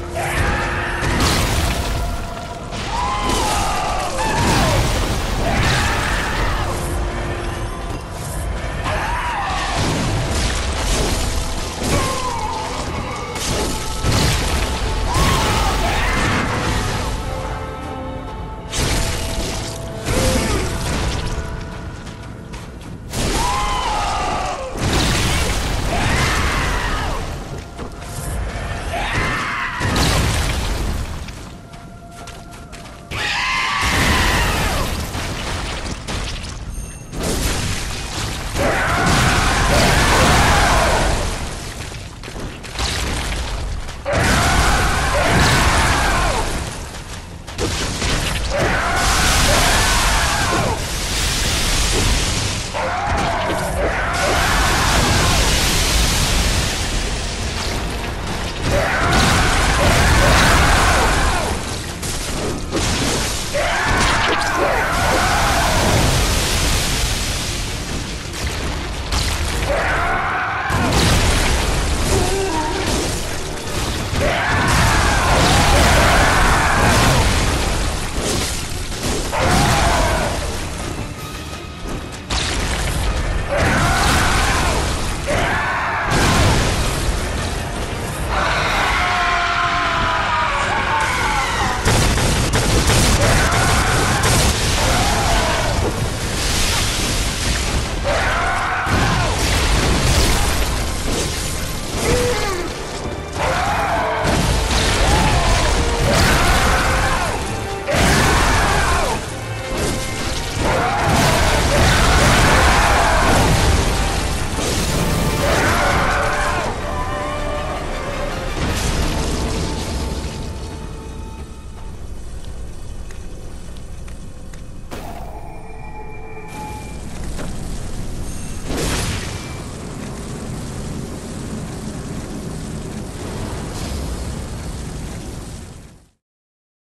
Yeah!